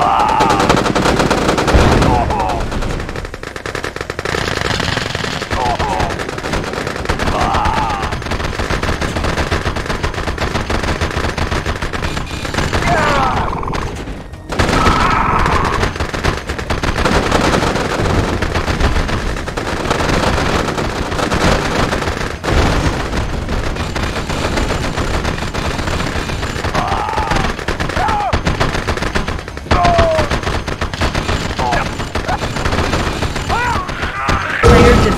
啊。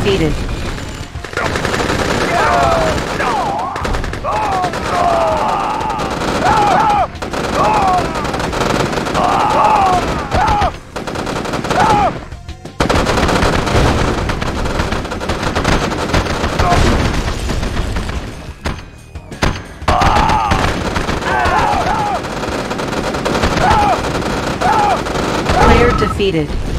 Defeated. Defeated.